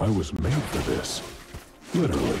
I was made for this. Literally.